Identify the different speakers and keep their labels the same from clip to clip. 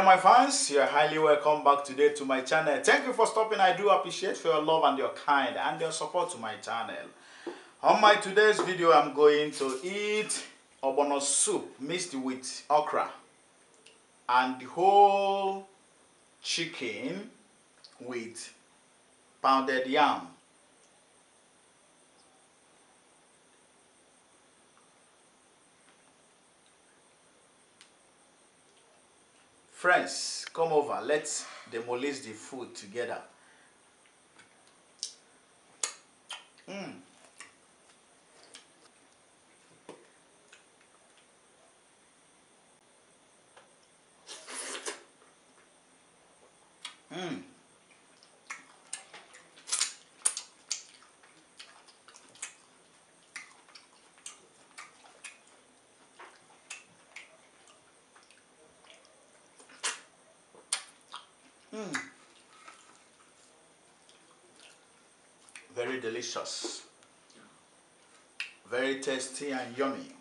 Speaker 1: dear my fans, you are highly welcome back today to my channel. Thank you for stopping. I do appreciate for your love and your kind and your support to my channel. On my today's video, I'm going to eat ogbono soup mixed with okra and the whole chicken with pounded yam. Friends, come over. Let's demolish the food together. Mm. Mm. Mm. Very delicious. Very tasty and yummy.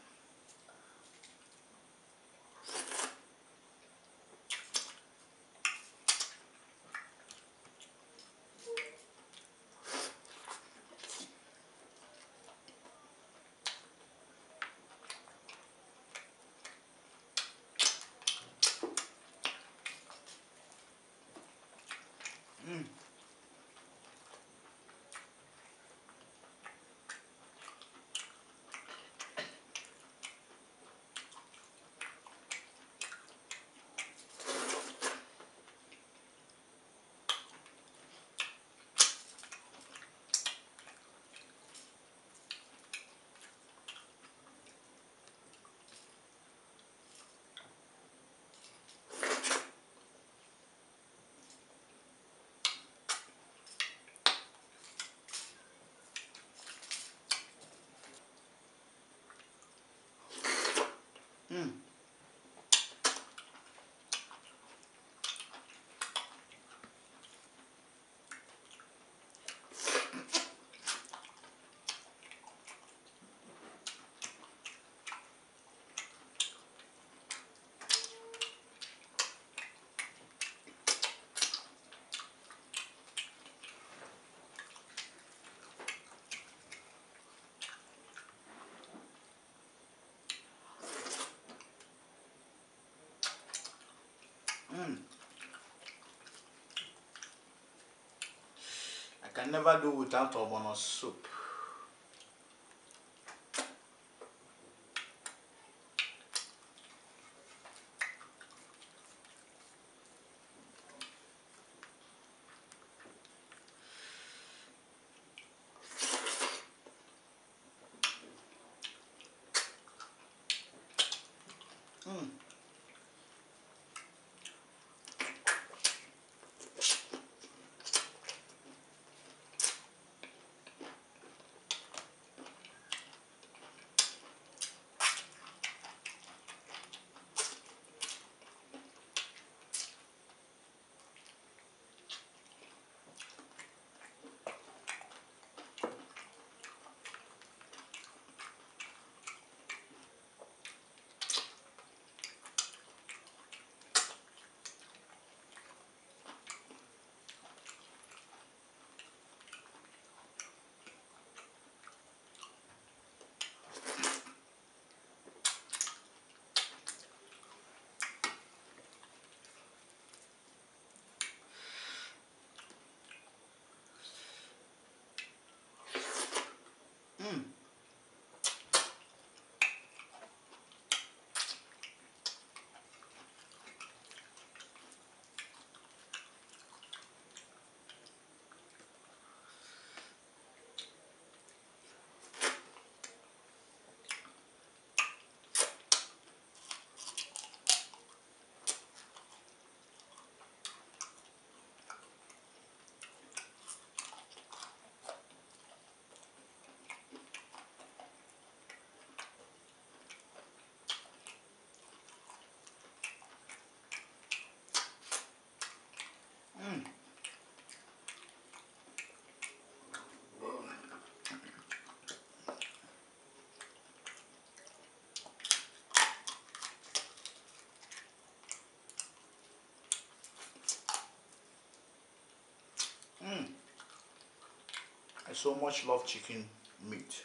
Speaker 1: Mm. I can never do without obono soup. So much love chicken meat.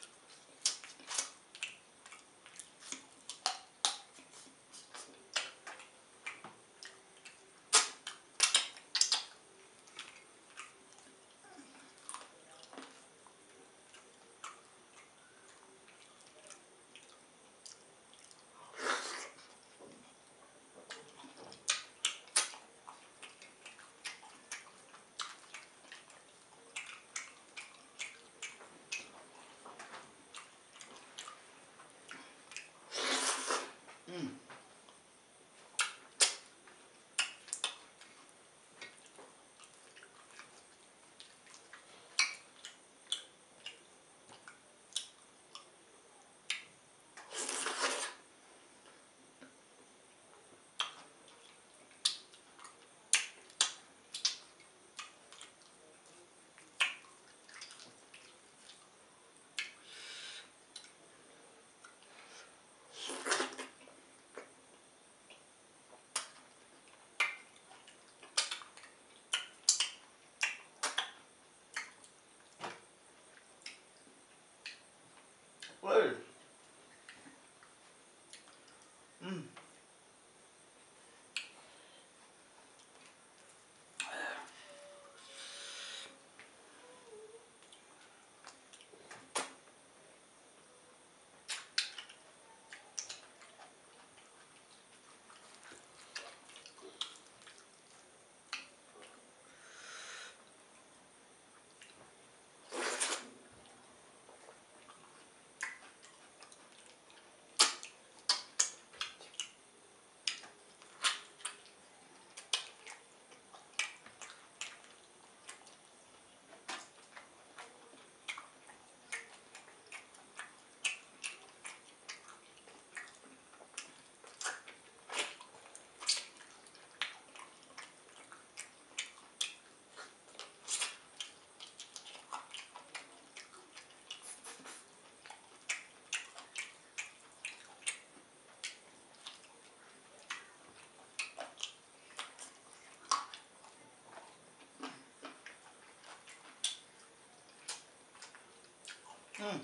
Speaker 1: Mm.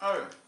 Speaker 1: Oh. Uh-huh.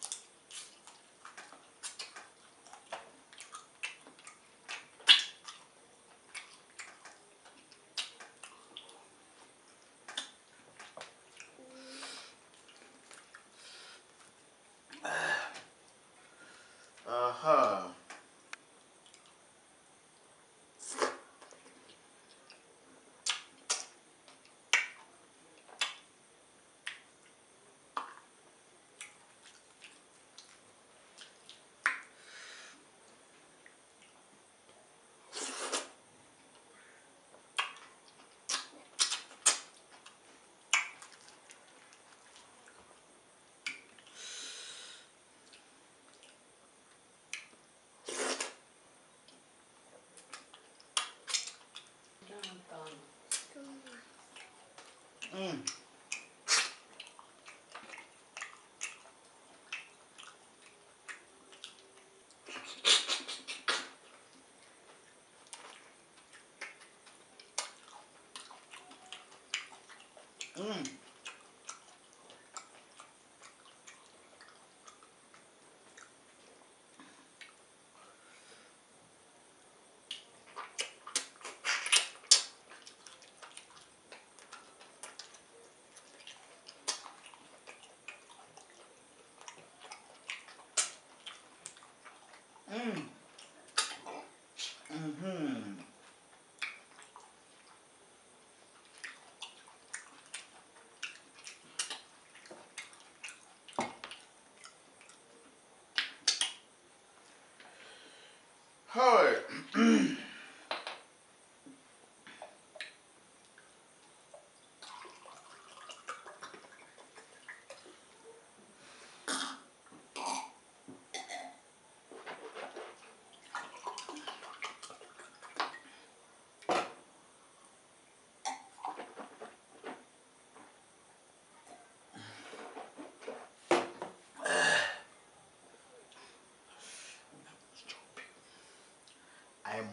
Speaker 1: Mm.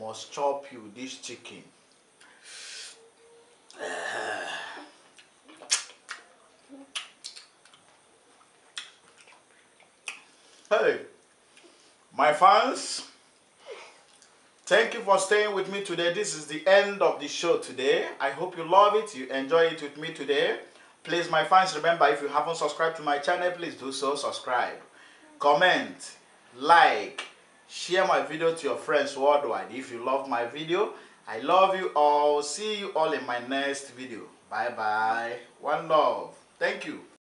Speaker 1: must chop you this chicken. hey, my fans, thank you for staying with me today. This is the end of the show today. I hope you love it, you enjoy it with me today. Please, my fans, remember if you haven't subscribed to my channel, please do so. Subscribe, comment, like, share my video to your friends worldwide. If you love my video, I love you all. See you all in my next video. Bye bye. One love. Thank you.